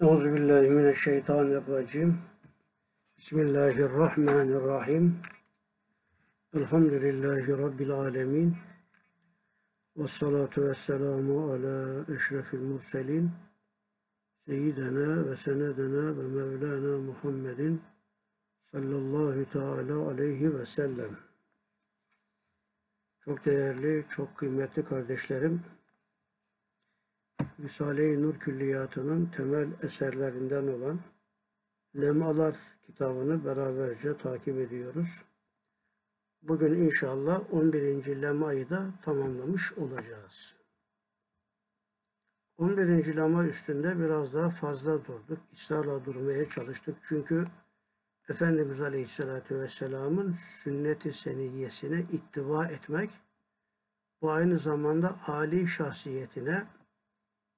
Euzubillahimineşşeytanirracim. Bismillahirrahmanirrahim. Elhamdülillahi Rabbil alemin. Ve salatu ve selamu ala eşrefil murselin. Seyyidena ve senedena ve mevlana Muhammedin sallallahu teala aleyhi ve sellem. Çok değerli, çok kıymetli kardeşlerim, Risale-i Nur Külliyatı'nın temel eserlerinden olan Lemalar kitabını beraberce takip ediyoruz. Bugün inşallah 11. lemayı da tamamlamış olacağız. 11. lema üstünde biraz daha fazla durduk. İsrarla durmaya çalıştık. Çünkü Efendimiz Aleyhisselatü Vesselam'ın sünnet-i seniyyesine ittiba etmek, bu aynı zamanda âli şahsiyetine,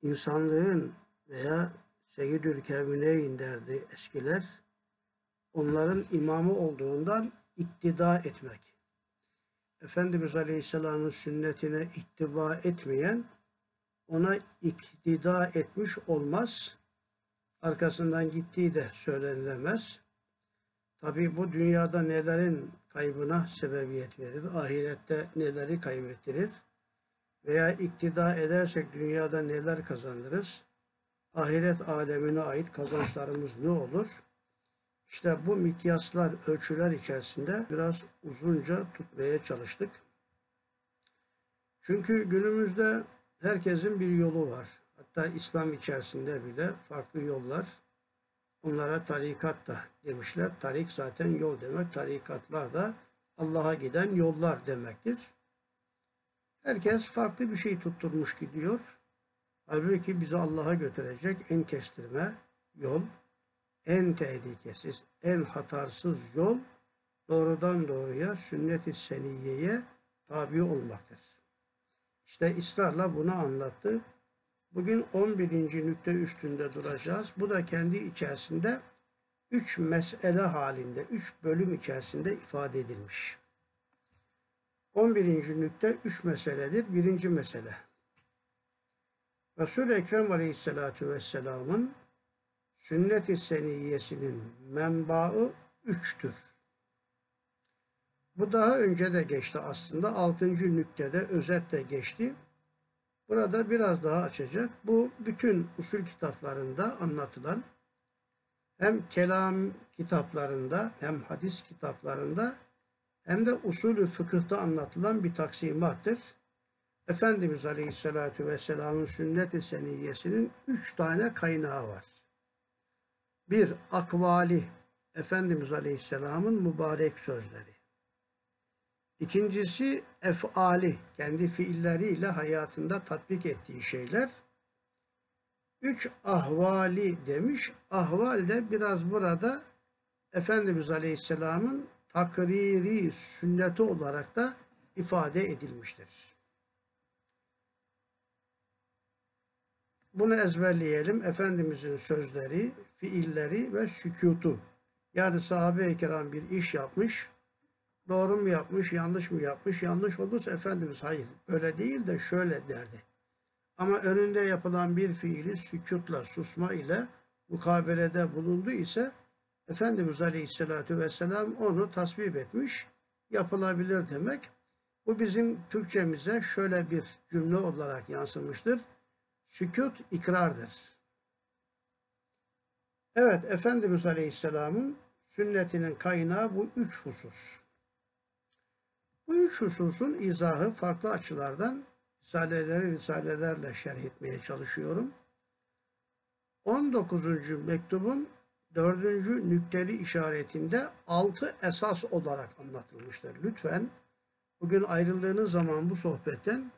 insanlığın veya Seyyidül Kevneyn derdi eskiler, onların imamı olduğundan iktida etmek. Efendimiz Aleyhisselam'ın sünnetine ittiba etmeyen, ona iktida etmiş olmaz. Arkasından gittiği de söylenilemez. Tabi bu dünyada nelerin kaybına sebebiyet verir, ahirette neleri kaybettirir veya iktida edersek dünyada neler kazanırız, ahiret alemine ait kazançlarımız ne olur? İşte bu mikyaslar, ölçüler içerisinde biraz uzunca tutmaya çalıştık. Çünkü günümüzde herkesin bir yolu var. Hatta İslam içerisinde bile farklı yollar. Onlara tarikat da demişler. Tarik zaten yol demek. Tarikatlar da Allah'a giden yollar demektir. Herkes farklı bir şey tutturmuş gidiyor. Halbuki bizi Allah'a götürecek en kestirme yol, en tehlikesiz, en hatarsız yol doğrudan doğruya sünnet-i seniyeye tabi olmaktır. İşte ısrarla bunu anlattı. Bugün 11. nükte üstünde duracağız. Bu da kendi içerisinde üç mesele halinde, üç bölüm içerisinde ifade edilmiş. 11. nükte üç meseledir. Birinci mesele. Resul-i Ekrem Aleyhisselatü Vesselam'ın sünnet-i seniyyesinin menbaı üçtür. Bu daha önce de geçti aslında. Altıncı nüktede özetle geçti. Burada biraz daha açacak. Bu bütün usul kitaplarında anlatılan hem kelam kitaplarında hem hadis kitaplarında hem de usulü fıkıhta anlatılan bir taksimattır. Efendimiz Aleyhisselatü Vesselam'ın sünnet-i seniyyesinin üç tane kaynağı var. Bir, akvali, Efendimiz Aleyhisselam'ın mübarek sözleri. İkincisi, efali, kendi fiilleriyle hayatında tatbik ettiği şeyler. Üç, ahvali demiş. Ahval de biraz burada Efendimiz Aleyhisselam'ın takriri sünneti olarak da ifade edilmiştir. Bunu ezberleyelim. Efendimizin sözleri, fiilleri ve sükutu. Yani sahabe-i kiram bir iş yapmış. Doğru mu yapmış, yanlış mı yapmış? Yanlış olursa Efendimiz hayır öyle değil de şöyle derdi. Ama önünde yapılan bir fiili sükutla, susma ile mukabelede bulundu ise Efendimiz Aleyhisselatü Vesselam onu tasvip etmiş, yapılabilir demek. Bu bizim Türkçemize şöyle bir cümle olarak yansımıştır. Sükut ikrardır. Evet, Efendimiz Aleyhisselam'ın sünnetinin kaynağı bu üç husus. Bu üç hususun izahı farklı açılardan risaleleri risalelerle şerh etmeye çalışıyorum. 19. mektubun dördüncü nükteli işaretinde altı esas olarak anlatılmıştır. Lütfen bugün ayrıldığınız zaman bu sohbetten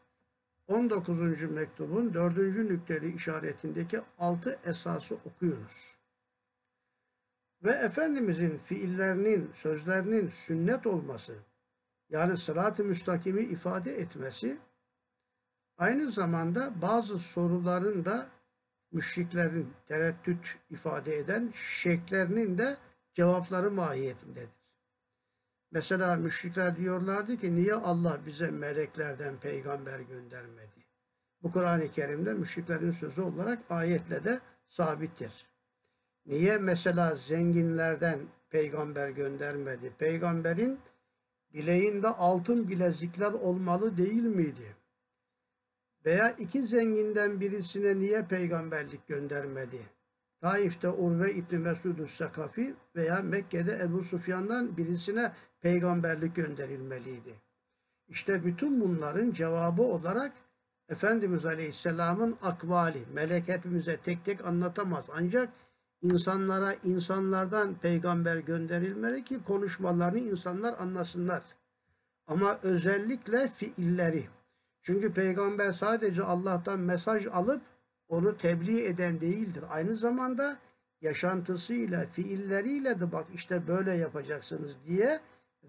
19. mektubun dördüncü nükteli işaretindeki altı esası okuyunuz. Ve Efendimizin fiillerinin, sözlerinin sünnet olması, yani sırat-ı müstakimi ifade etmesi, aynı zamanda bazı soruların da müşriklerin tereddüt ifade eden şeklerinin de cevapları mahiyetindedir. Mesela müşrikler diyorlardı ki niye Allah bize meleklerden peygamber göndermedi? Bu Kur'an-ı Kerim'de müşriklerin sözü olarak ayetle de sabittir. Niye mesela zenginlerden peygamber göndermedi? Peygamberin bileğinde altın bilezikler olmalı değil miydi? Veya iki zenginden birisine niye peygamberlik göndermedi? Taif'te Urve İbni Mesud-u Sakafi veya Mekke'de Ebu Sufyan'dan birisine peygamberlik gönderilmeliydi. İşte bütün bunların cevabı olarak Efendimiz Aleyhisselam'ın akvali, melek hepimize tek tek anlatamaz. Ancak insanlara insanlardan peygamber gönderilmeli ki konuşmalarını insanlar anlasınlar. Ama özellikle fiilleri. Çünkü peygamber sadece Allah'tan mesaj alıp onu tebliğ eden değildir. Aynı zamanda yaşantısıyla, fiilleriyle de bak işte böyle yapacaksınız diye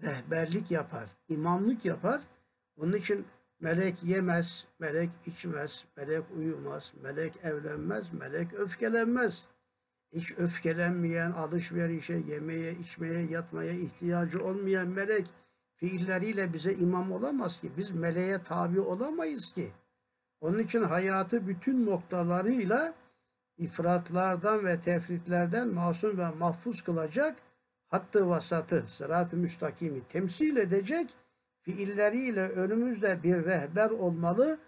rehberlik yapar, imamlık yapar. Onun için melek yemez, melek içmez, melek uyumaz, melek evlenmez, melek öfkelenmez. Hiç öfkelenmeyen, alışverişe, yemeye, içmeye, yatmaya ihtiyacı olmayan melek fiilleriyle bize imam olamaz ki. Biz meleğe tabi olamayız ki. Onun için hayatı bütün noktalarıyla ifratlardan ve tefritlerden masum ve mahfuz kılacak hattı vasatı, sırat-ı müstakimi temsil edecek fiilleriyle önümüzde bir rehber olmalı.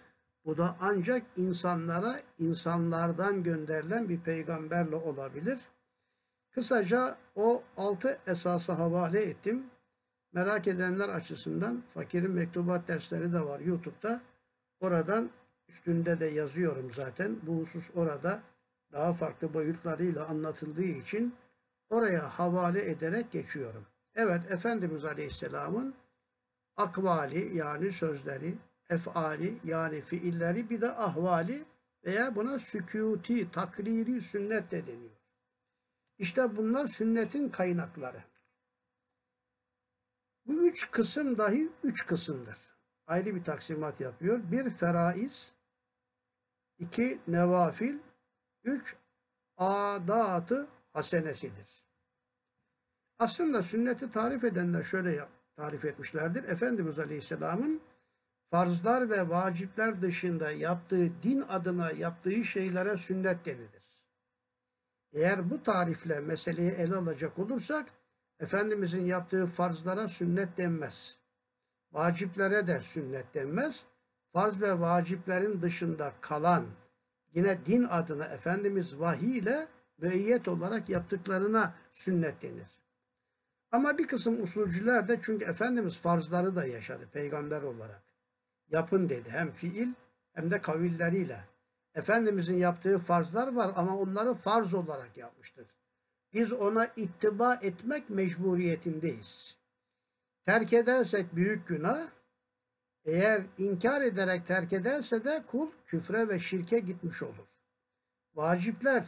Bu da ancak insanlara insanlardan gönderilen bir peygamberle olabilir. Kısaca o altı esası havale ettim. Merak edenler açısından fakirin mektubat dersleri de var YouTube'da. Oradan üstünde de yazıyorum zaten. Bu husus orada daha farklı boyutlarıyla anlatıldığı için oraya havale ederek geçiyorum. Evet Efendimiz Aleyhisselam'ın akvali yani sözleri, efali yani fiilleri bir de ahvali veya buna sükuti, takriri sünnet de deniyor. İşte bunlar sünnetin kaynakları. Bu üç kısım dahi üç kısımdır. Ayrı bir taksimat yapıyor. Bir feraiz, iki nevafil, üç adatı hasenesidir. Aslında sünneti tarif edenler şöyle tarif etmişlerdir. Efendimiz Aleyhisselam'ın farzlar ve vacipler dışında yaptığı din adına yaptığı şeylere sünnet denilir. Eğer bu tarifle meseleyi ele alacak olursak Efendimizin yaptığı farzlara sünnet denmez. Vaciplere de sünnet denmez. Farz ve vaciplerin dışında kalan yine din adına Efendimiz vahiy ile müeyyet olarak yaptıklarına sünnet denir. Ama bir kısım usulcüler de çünkü Efendimiz farzları da yaşadı peygamber olarak. Yapın dedi hem fiil hem de kavilleriyle. Efendimizin yaptığı farzlar var ama onları farz olarak yapmıştır. Biz ona ittiba etmek mecburiyetindeyiz. Terk edersek büyük günah, eğer inkar ederek terk ederse de kul küfre ve şirke gitmiş olur. Vacipler,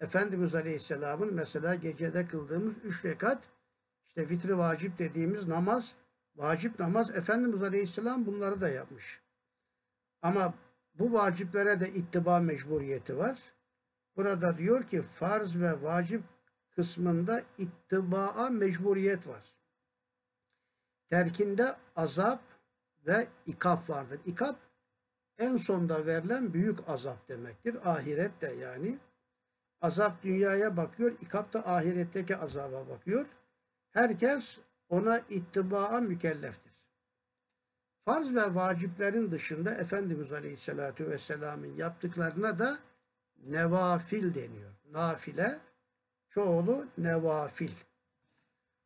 Efendimiz Aleyhisselam'ın mesela gecede kıldığımız üç rekat, işte fitri vacip dediğimiz namaz, vacip namaz, Efendimiz Aleyhisselam bunları da yapmış. Ama bu vaciplere de ittiba mecburiyeti var. Burada diyor ki farz ve vacip kısmında ittibaa mecburiyet var. Terkinde azap ve ikap vardır. İkap en sonda verilen büyük azap demektir. Ahirette yani. Azap dünyaya bakıyor, ikap da ahiretteki azaba bakıyor. Herkes ona ittibaa mükelleftir. Farz ve vaciplerin dışında Efendimiz Aleyhisselatü Vesselam'ın yaptıklarına da nevafil deniyor. Nafile çoğulu nevafil.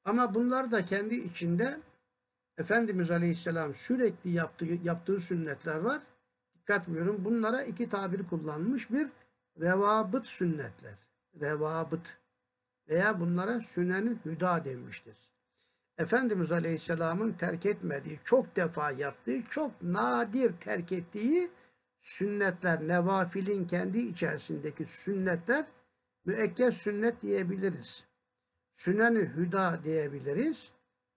Ama bunlar da kendi içinde Efendimiz Aleyhisselam sürekli yaptığı, yaptığı sünnetler var. Dikkat buyurun. Bunlara iki tabir kullanmış. Bir revabıt sünnetler. Revabıt. Veya bunlara sünnen hüda denmiştir. Efendimiz Aleyhisselam'ın terk etmediği, çok defa yaptığı, çok nadir terk ettiği sünnetler, nevafilin kendi içerisindeki sünnetler müekked sünnet diyebiliriz. Sünnen-i hüda diyebiliriz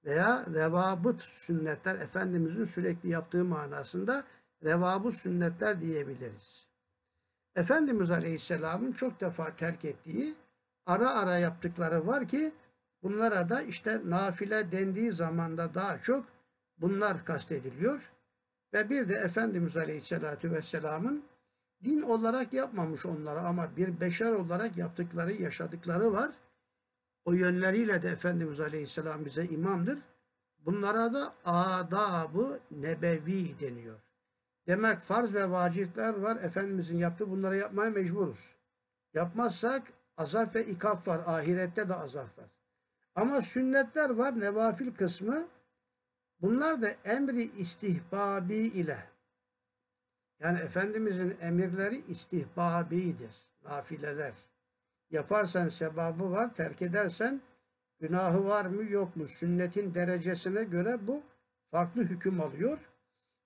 veya revabıt sünnetler Efendimizin sürekli yaptığı manasında revabı sünnetler diyebiliriz. Efendimiz Aleyhisselam'ın çok defa terk ettiği ara ara yaptıkları var ki bunlara da işte nafile dendiği zamanda daha çok bunlar kastediliyor. Ve bir de Efendimiz Aleyhisselatü Vesselam'ın din olarak yapmamış onları ama bir beşer olarak yaptıkları, yaşadıkları var. O yönleriyle de Efendimiz Aleyhisselam bize imamdır. Bunlara da adabı nebevi deniyor. Demek farz ve vacipler var. Efendimizin yaptığı bunları yapmaya mecburuz. Yapmazsak azap ve ikaf var. Ahirette de azap var. Ama sünnetler var. Nevafil kısmı. Bunlar da emri istihbabi ile yani Efendimizin emirleri istihbabidir. Nafileler. Yaparsan sevabı var, terk edersen günahı var mı yok mu? Sünnetin derecesine göre bu farklı hüküm alıyor.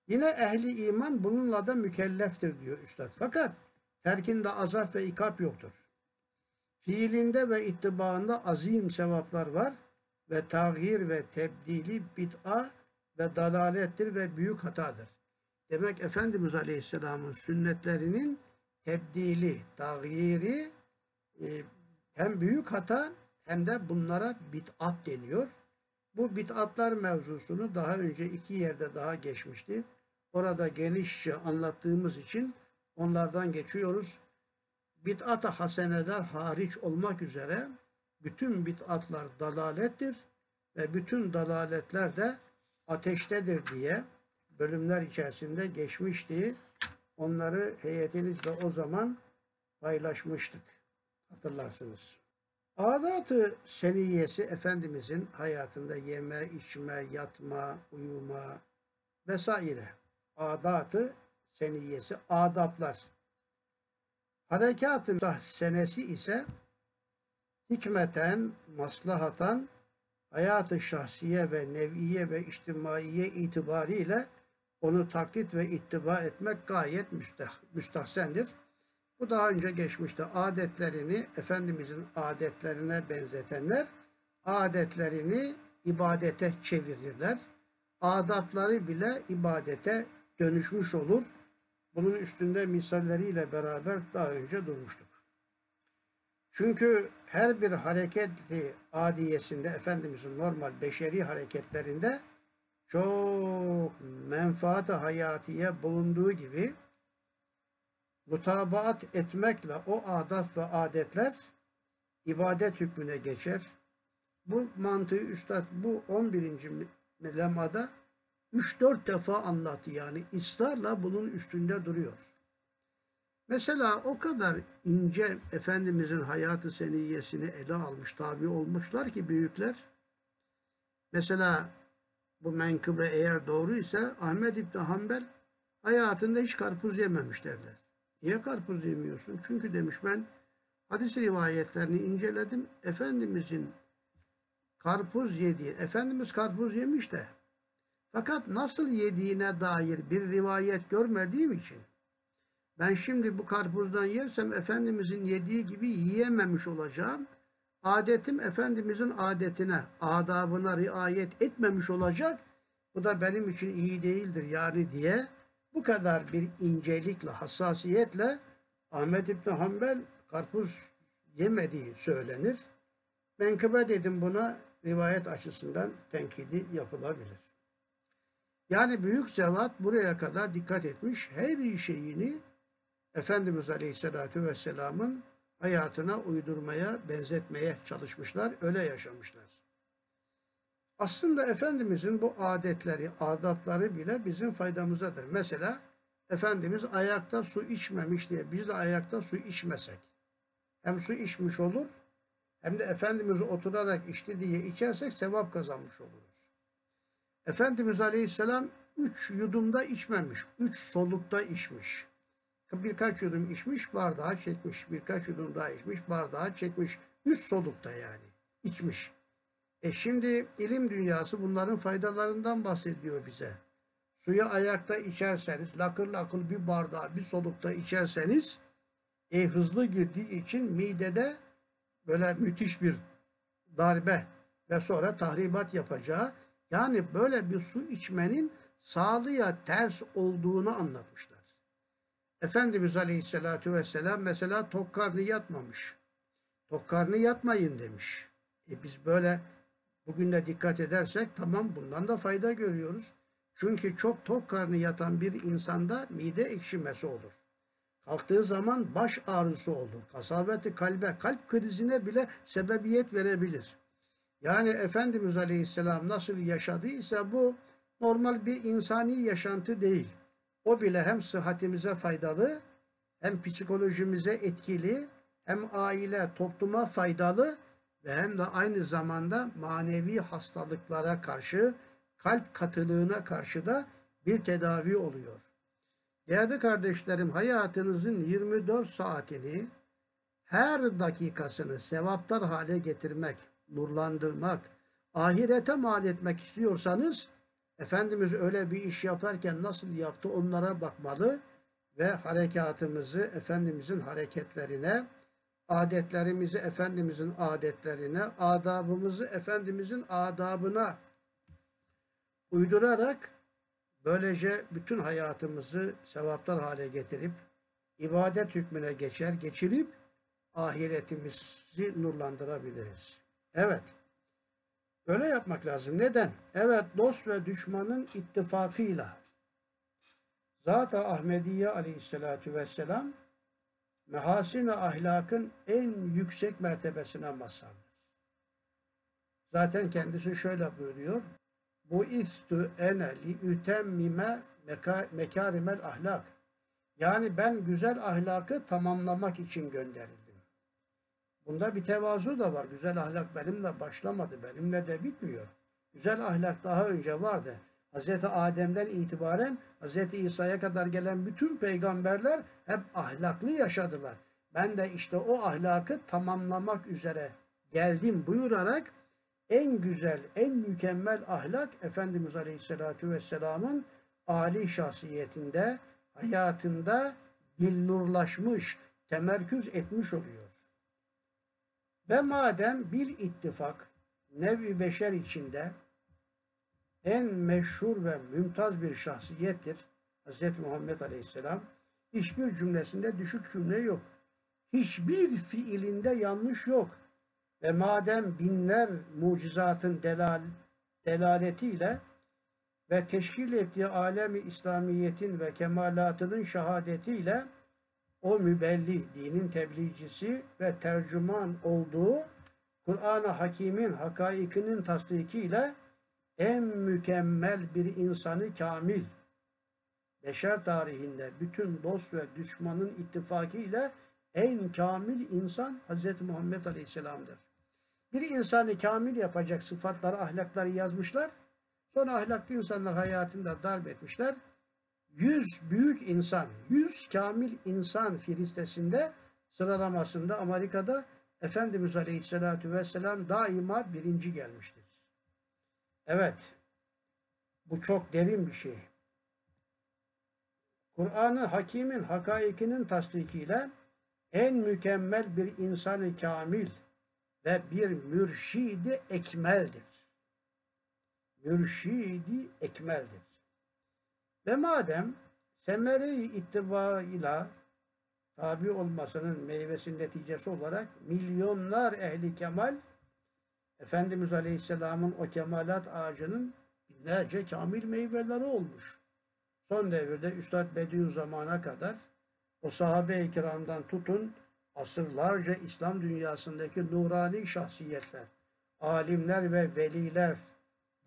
Yine ehli iman bununla da mükelleftir diyor Üstad. Fakat terkinde azap ve ikap yoktur. Fiilinde ve ittibaında azim sevaplar var ve tağyir ve tebdili bid'a ve dalalettir ve büyük hatadır. Demek Efendimiz Aleyhisselam'ın sünnetlerinin tebdili, tağyiri e, hem büyük hata hem de bunlara bid'at deniyor. Bu bid'atlar mevzusunu daha önce iki yerde daha geçmişti. Orada genişçe anlattığımız için onlardan geçiyoruz. Bid'at-ı haseneler hariç olmak üzere bütün bid'atlar dalalettir ve bütün dalaletler de ateştedir diye bölümler içerisinde geçmişti. Onları heyetinizle o zaman paylaşmıştık. Hatırlarsınız. Adat-ı seniyesi Efendimizin hayatında yeme, içme, yatma, uyuma vesaire. Adat-ı seniyesi, adaplar. Harekat-ı senesi ise hikmeten, maslahatan, hayatı şahsiye ve nev'iye ve içtimaiye itibariyle onu taklit ve ittiba etmek gayet müstah, müstahsendir. Bu daha önce geçmişte adetlerini Efendimizin adetlerine benzetenler adetlerini ibadete çevirirler. Adapları bile ibadete dönüşmüş olur. Bunun üstünde misalleriyle beraber daha önce durmuştuk. Çünkü her bir hareketi adiyesinde Efendimizin normal beşeri hareketlerinde çok menfaat hayatiye bulunduğu gibi mutabaat etmekle o adaf ve adetler ibadet hükmüne geçer. Bu mantığı Üstad bu 11. lemada 3-4 defa anlattı. Yani ısrarla bunun üstünde duruyor. Mesela o kadar ince Efendimizin hayatı seniyesini ele almış, tabi olmuşlar ki büyükler. Mesela bu menkıbe eğer doğruysa Ahmet İbni Hanbel hayatında hiç karpuz yememiş derler. Niye karpuz yemiyorsun? Çünkü demiş ben hadis rivayetlerini inceledim. Efendimizin karpuz yediği, Efendimiz karpuz yemiş de fakat nasıl yediğine dair bir rivayet görmediğim için ben şimdi bu karpuzdan yersem Efendimizin yediği gibi yiyememiş olacağım adetim Efendimizin adetine, adabına riayet etmemiş olacak. Bu da benim için iyi değildir yani diye bu kadar bir incelikle, hassasiyetle Ahmet İbni Hanbel karpuz yemediği söylenir. Menkıbe dedim buna rivayet açısından tenkidi yapılabilir. Yani büyük zevat buraya kadar dikkat etmiş. Her şeyini Efendimiz Aleyhisselatü Vesselam'ın hayatına uydurmaya, benzetmeye çalışmışlar, öyle yaşamışlar. Aslında Efendimizin bu adetleri, adapları bile bizim faydamızadır. Mesela Efendimiz ayakta su içmemiş diye biz de ayakta su içmesek hem su içmiş olur hem de Efendimiz oturarak içti diye içersek sevap kazanmış oluruz. Efendimiz Aleyhisselam üç yudumda içmemiş, üç solukta içmiş birkaç yudum içmiş, bardağı çekmiş. Birkaç yudum daha içmiş, bardağı çekmiş. Üst solukta yani içmiş. E şimdi ilim dünyası bunların faydalarından bahsediyor bize. Suyu ayakta içerseniz, lakır lakır bir bardağı bir solukta içerseniz e, hızlı girdiği için midede böyle müthiş bir darbe ve sonra tahribat yapacağı yani böyle bir su içmenin sağlığa ters olduğunu anlatmışlar. Efendimiz Aleyhisselatü Vesselam mesela tok karnı yatmamış. Tok karnı yatmayın demiş. E biz böyle bugün de dikkat edersek tamam bundan da fayda görüyoruz. Çünkü çok tok karnı yatan bir insanda mide ekşimesi olur. Kalktığı zaman baş ağrısı olur. Kasaveti kalbe, kalp krizine bile sebebiyet verebilir. Yani Efendimiz Aleyhisselam nasıl yaşadıysa bu normal bir insani yaşantı değil. O bile hem sıhhatimize faydalı, hem psikolojimize etkili, hem aile, topluma faydalı ve hem de aynı zamanda manevi hastalıklara karşı, kalp katılığına karşı da bir tedavi oluyor. Değerli kardeşlerim, hayatınızın 24 saatini her dakikasını sevaptar hale getirmek, nurlandırmak, ahirete mal etmek istiyorsanız Efendimiz öyle bir iş yaparken nasıl yaptı onlara bakmalı ve harekatımızı Efendimizin hareketlerine, adetlerimizi Efendimizin adetlerine, adabımızı Efendimizin adabına uydurarak böylece bütün hayatımızı sevaplar hale getirip ibadet hükmüne geçer, geçirip ahiretimizi nurlandırabiliriz. Evet. Öyle yapmak lazım. Neden? Evet dost ve düşmanın ittifakıyla Zat-ı Ahmediye aleyhissalatu vesselam mehasin ahlakın en yüksek mertebesine mazhardır. Zaten kendisi şöyle buyuruyor. Bu istü ene li ütemmime mekarimel ahlak. Yani ben güzel ahlakı tamamlamak için gönderildim. Bunda bir tevazu da var. Güzel ahlak benimle başlamadı. Benimle de bitmiyor. Güzel ahlak daha önce vardı. Hz. Adem'den itibaren Hz. İsa'ya kadar gelen bütün peygamberler hep ahlaklı yaşadılar. Ben de işte o ahlakı tamamlamak üzere geldim buyurarak en güzel, en mükemmel ahlak Efendimiz Aleyhisselatü Vesselam'ın âli şahsiyetinde, hayatında dillurlaşmış, temerküz etmiş oluyor. Ve madem bil ittifak nevi beşer içinde en meşhur ve mümtaz bir şahsiyettir Hz. Muhammed Aleyhisselam. Hiçbir cümlesinde düşük cümle yok. Hiçbir fiilinde yanlış yok. Ve madem binler mucizatın delal, delaletiyle ve teşkil ettiği alemi İslamiyet'in ve kemalatının şehadetiyle o mübelli, dinin tebliğcisi ve tercüman olduğu Kur'an-ı Hakim'in hakaikinin tasdikiyle en mükemmel bir insanı kamil, beşer tarihinde bütün dost ve düşmanın ittifakı ile en kamil insan Hz. Muhammed Aleyhisselam'dır. Bir insanı kamil yapacak sıfatları, ahlakları yazmışlar. Sonra ahlaklı insanlar hayatında darp etmişler. Yüz büyük insan, yüz kamil insan filistesinde sıralamasında Amerika'da Efendimiz Aleyhisselatü Vesselam daima birinci gelmiştir. Evet, bu çok derin bir şey. Kur'an-ı Hakim'in hakaikinin tasdikiyle en mükemmel bir insanı kamil ve bir mürşidi ekmeldir. Mürşidi ekmeldir. Ve madem semere-i ittibaıyla tabi olmasının meyvesinin neticesi olarak milyonlar ehli kemal Efendimiz Aleyhisselam'ın o kemalat ağacının binlerce kamil meyveleri olmuş. Son devirde Üstad Bediüzzaman'a kadar o sahabe-i kiramdan tutun asırlarca İslam dünyasındaki nurani şahsiyetler, alimler ve veliler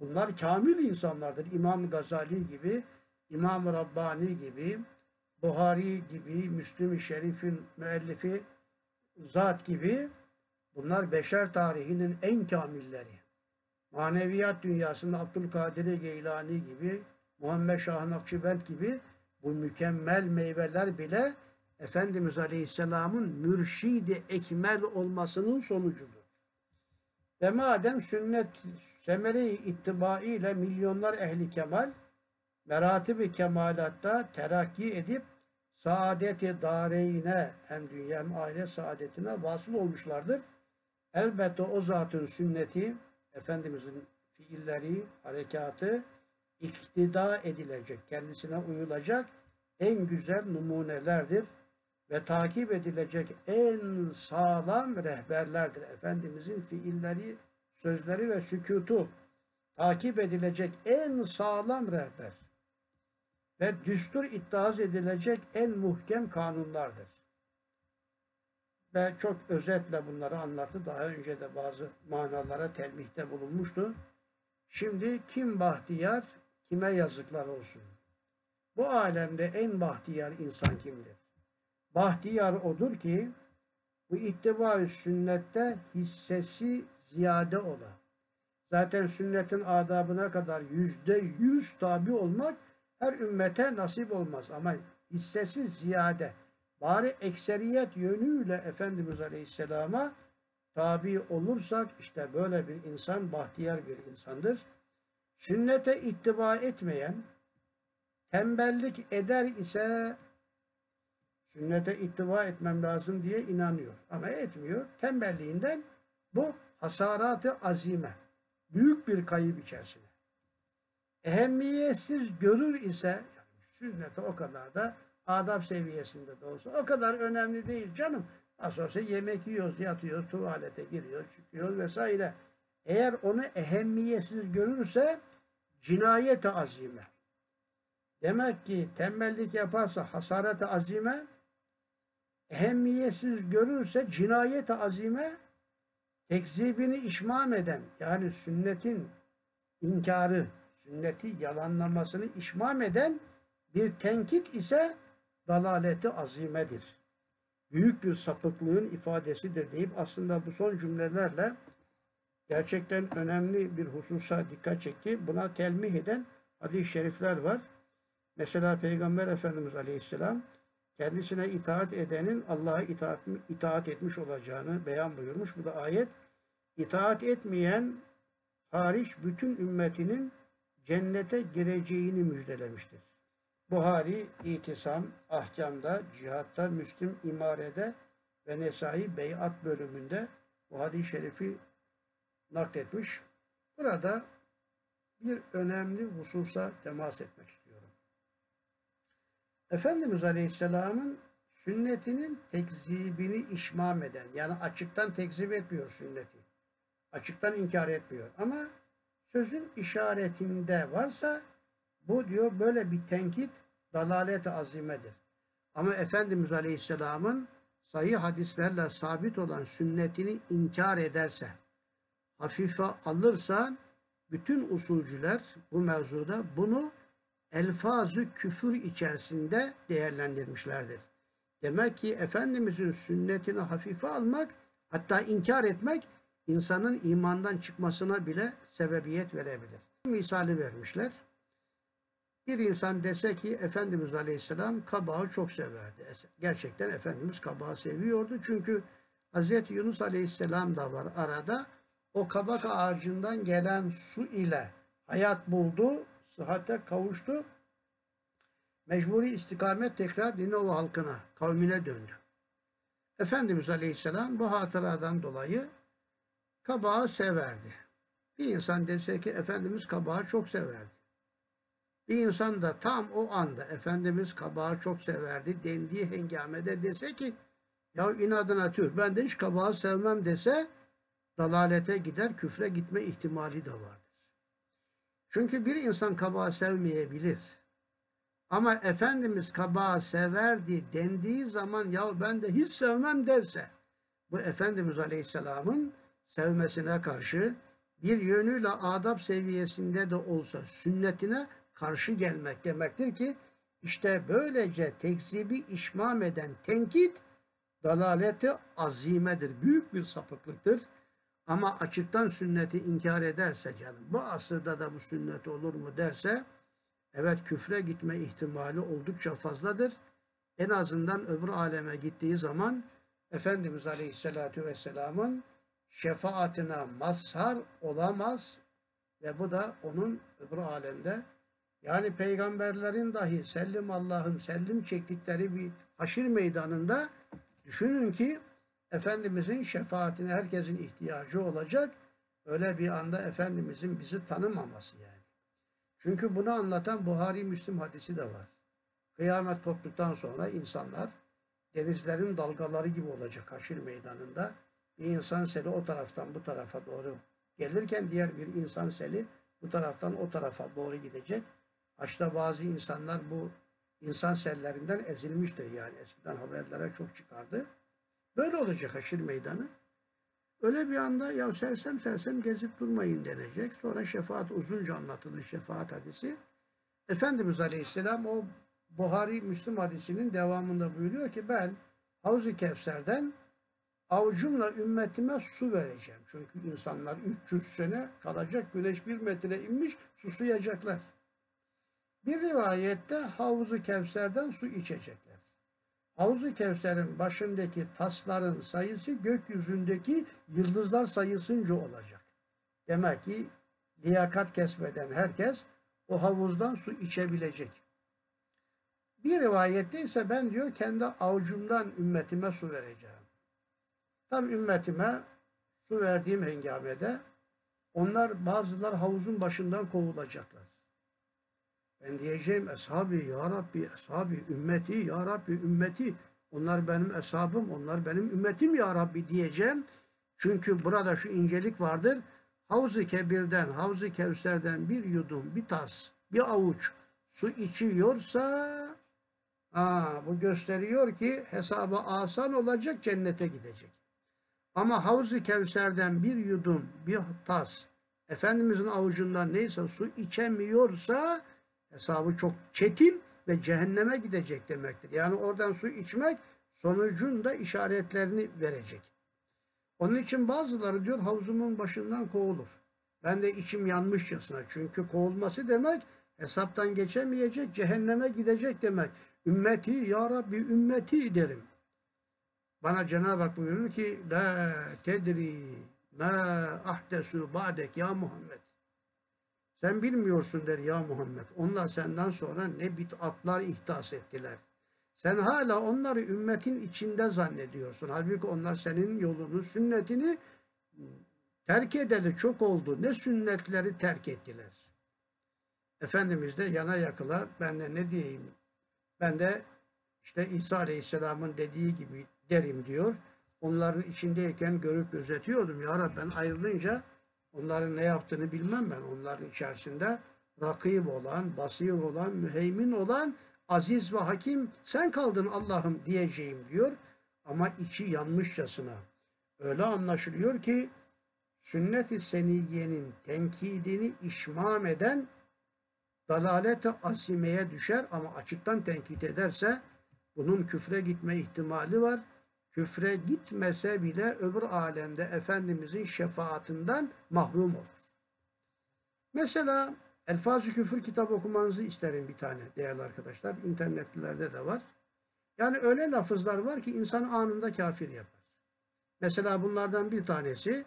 bunlar kamil insanlardır. İmam Gazali gibi, İmam Rabbani gibi, Buhari gibi, Müslüm-i Şerif'in müellifi zat gibi bunlar beşer tarihinin en kamilleri. Maneviyat dünyasında Abdülkadir Geylani gibi, Muhammed Şah Nakşibend gibi bu mükemmel meyveler bile Efendimiz Aleyhisselam'ın mürşidi ekmel olmasının sonucudur. Ve madem sünnet semeri ittiba ile milyonlar ehli kemal meratibi kemalatta terakki edip saadeti dareyine hem dünya hem ahiret saadetine vasıl olmuşlardır. Elbette o zatın sünneti Efendimizin fiilleri, harekatı iktida edilecek, kendisine uyulacak en güzel numunelerdir ve takip edilecek en sağlam rehberlerdir. Efendimizin fiilleri, sözleri ve sükutu takip edilecek en sağlam rehber. Ve düstur iddiaz edilecek en muhkem kanunlardır. Ve çok özetle bunları anlattı. Daha önce de bazı manalara telmihte bulunmuştu. Şimdi kim bahtiyar, kime yazıklar olsun. Bu alemde en bahtiyar insan kimdir? Bahtiyar odur ki bu ittiba sünnette hissesi ziyade ola. Zaten sünnetin adabına kadar yüzde yüz tabi olmak her ümmete nasip olmaz. Ama hissesi ziyade. Bari ekseriyet yönüyle Efendimiz Aleyhisselam'a tabi olursak işte böyle bir insan bahtiyar bir insandır. Sünnete ittiba etmeyen, tembellik eder ise sünnete ittiba etmem lazım diye inanıyor. Ama etmiyor. Tembelliğinden bu hasaratı azime. Büyük bir kayıp içerisine. Ehemmiyetsiz görür ise sünnete o kadar da adab seviyesinde de olsa o kadar önemli değil canım. Olsa yemek yiyoruz, yatıyoruz, tuvalete giriyoruz, çıkıyoruz vesaire. Eğer onu ehemmiyetsiz görürse cinayete azime. Demek ki tembellik yaparsa hasaret azime, ehemmiyetsiz görürse cinayet azime, tekzibini işmam eden yani sünnetin inkarı, sünneti yalanlamasını işmam eden bir tenkit ise dalaleti azimedir. Büyük bir sapıklığın ifadesidir deyip aslında bu son cümlelerle gerçekten önemli bir hususa dikkat çekti. Buna telmih eden hadis-i şerifler var. Mesela Peygamber Efendimiz Aleyhisselam kendisine itaat edenin Allah'a itaat, itaat etmiş olacağını beyan buyurmuş. Bu da ayet. İtaat etmeyen hariç bütün ümmetinin cennete gireceğini müjdelemiştir. Buhari, İtisam, Ahkam'da, Cihat'ta, Müslim, İmare'de ve Nesai Beyat bölümünde bu şerifi nakletmiş. Burada bir önemli hususa temas etmek istiyorum. Efendimiz Aleyhisselam'ın sünnetinin tekzibini işmam eden, yani açıktan tekzip etmiyor sünneti. Açıktan inkar etmiyor. Ama sözün işaretinde varsa bu diyor böyle bir tenkit dalalet-i azimedir. Ama Efendimiz Aleyhisselam'ın sahih hadislerle sabit olan sünnetini inkar ederse, hafife alırsa bütün usulcüler bu mevzuda bunu elfazı küfür içerisinde değerlendirmişlerdir. Demek ki Efendimizin sünnetini hafife almak hatta inkar etmek insanın imandan çıkmasına bile sebebiyet verebilir. Misali vermişler. Bir insan dese ki Efendimiz Aleyhisselam kabağı çok severdi. Gerçekten Efendimiz kabağı seviyordu. Çünkü Hz. Yunus Aleyhisselam da var arada. O kabak ağacından gelen su ile hayat buldu, sıhhate kavuştu. Mecburi istikamet tekrar Ninova halkına, kavmine döndü. Efendimiz Aleyhisselam bu hatıradan dolayı kabağı severdi. Bir insan dese ki Efendimiz kabağı çok severdi. Bir insan da tam o anda Efendimiz kabağı çok severdi dendiği hengamede dese ki ya inadına tüh ben de hiç kabağı sevmem dese dalalete gider, küfre gitme ihtimali de vardır. Çünkü bir insan kabağı sevmeyebilir. Ama Efendimiz kabağı severdi dendiği zaman ya ben de hiç sevmem derse bu Efendimiz Aleyhisselam'ın sevmesine karşı bir yönüyle adab seviyesinde de olsa sünnetine karşı gelmek demektir ki işte böylece tekzibi işmam eden tenkit dalaleti azimedir. Büyük bir sapıklıktır. Ama açıktan sünneti inkar ederse canım bu asırda da bu sünnet olur mu derse evet küfre gitme ihtimali oldukça fazladır. En azından öbür aleme gittiği zaman Efendimiz Aleyhisselatü Vesselam'ın şefaatine mazhar olamaz ve bu da onun öbür alemde yani peygamberlerin dahi sellim Allah'ım sellim çektikleri bir haşir meydanında düşünün ki Efendimizin şefaatine herkesin ihtiyacı olacak. Öyle bir anda Efendimizin bizi tanımaması yani. Çünkü bunu anlatan Buhari Müslim hadisi de var. Kıyamet koptuktan sonra insanlar denizlerin dalgaları gibi olacak haşir meydanında. Bir insan seli o taraftan bu tarafa doğru gelirken diğer bir insan seli bu taraftan o tarafa doğru gidecek. Haçta bazı insanlar bu insan sellerinden ezilmiştir yani. Eskiden haberlere çok çıkardı. Böyle olacak haşir meydanı. Öyle bir anda ya sersem sersem gezip durmayın denecek. Sonra şefaat uzunca anlatılır şefaat hadisi. Efendimiz Aleyhisselam o Buhari Müslim hadisinin devamında buyuruyor ki ben Havz-ı Kevser'den avucumla ümmetime su vereceğim. Çünkü insanlar 300 sene kalacak güneş bir metre inmiş susuyacaklar. Bir rivayette Havz-ı Kevser'den su içecekler. Havz-ı Kevser'in başındaki tasların sayısı gökyüzündeki yıldızlar sayısınca olacak. Demek ki liyakat kesmeden herkes o havuzdan su içebilecek. Bir rivayette ise ben diyor kendi avucumdan ümmetime su vereceğim. Tam ümmetime su verdiğim hengamede onlar bazılar havuzun başından kovulacaklar. Ben diyeceğim eshabi ya Rabbi eshabi ümmeti ya Rabbi ümmeti onlar benim eshabım onlar benim ümmetim ya Rabbi diyeceğim. Çünkü burada şu incelik vardır. Havz-ı Kebir'den, Havz-ı Kevser'den bir yudum, bir tas, bir avuç su içiyorsa aa, bu gösteriyor ki hesabı asan olacak cennete gidecek. Ama Havz-ı Kevser'den bir yudum, bir tas, Efendimizin avucundan neyse su içemiyorsa hesabı çok çetin ve cehenneme gidecek demektir. Yani oradan su içmek sonucunda işaretlerini verecek. Onun için bazıları diyor havuzumun başından kovulur. Ben de içim yanmışçasına. Çünkü kovulması demek hesaptan geçemeyecek, cehenneme gidecek demek. Ümmeti, ya Rabbi ümmeti derim. Bana Cenab-ı Hak buyurur ki La tedri ma ahdesu ba'dek ya Muhammed. Sen bilmiyorsun der ya Muhammed. Onlar senden sonra ne bid'atlar ihdas ettiler. Sen hala onları ümmetin içinde zannediyorsun. Halbuki onlar senin yolunu, sünnetini terk edeli çok oldu. Ne sünnetleri terk ettiler. Efendimiz de yana yakıla ben de ne diyeyim? Ben de işte İsa Aleyhisselam'ın dediği gibi derim diyor. Onların içindeyken görüp gözetiyordum. Ya Rabbi ben ayrılınca onların ne yaptığını bilmem ben. Onların içerisinde rakib olan, basir olan, müheymin olan, aziz ve hakim sen kaldın Allah'ım diyeceğim diyor. Ama içi yanmışçasına. Öyle anlaşılıyor ki sünnet-i seniyyenin tenkidini işmam eden dalalete asimeye düşer ama açıktan tenkit ederse bunun küfre gitme ihtimali var. Küfre gitmese bile öbür alemde Efendimizin şefaatinden mahrum olur. Mesela Elfaz-ı Küfür kitabı okumanızı isterim bir tane değerli arkadaşlar. İnternetlerde de var. Yani öyle lafızlar var ki insan anında kafir yapar. Mesela bunlardan bir tanesi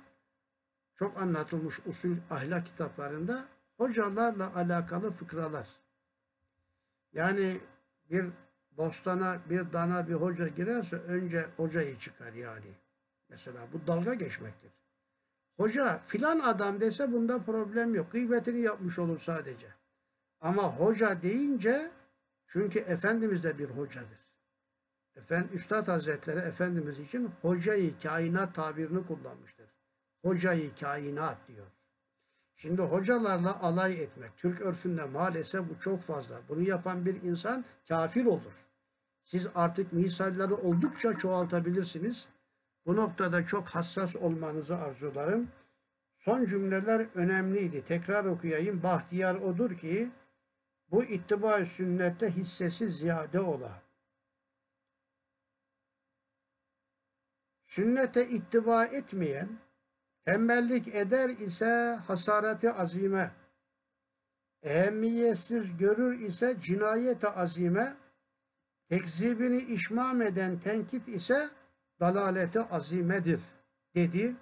çok anlatılmış usul ahlak kitaplarında hocalarla alakalı fıkralar. Yani bir bostana bir dana bir hoca girerse önce hocayı çıkar yani. Mesela bu dalga geçmektir. Hoca filan adam dese bunda problem yok. Gıybetini yapmış olur sadece. Ama hoca deyince çünkü Efendimiz de bir hocadır. Efendi, Üstad Hazretleri Efendimiz için hocayı kainat tabirini kullanmıştır. Hocayı kainat diyor. Şimdi hocalarla alay etmek, Türk örfünde maalesef bu çok fazla. Bunu yapan bir insan kafir olur. Siz artık misalleri oldukça çoğaltabilirsiniz. Bu noktada çok hassas olmanızı arzularım. Son cümleler önemliydi. Tekrar okuyayım. Bahtiyar odur ki bu ittiba sünnette hissesi ziyade ola. Sünnete ittiba etmeyen, tembellik eder ise hasareti azime, ehemmiyetsiz görür ise cinayete azime, tekzibini işmam eden tenkit ise dalaleti azimedir dedi.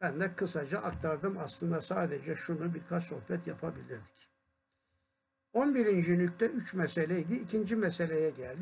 Ben de kısaca aktardım. Aslında sadece şunu birkaç sohbet yapabilirdik. 11. nükte 3 meseleydi. İkinci meseleye geldik.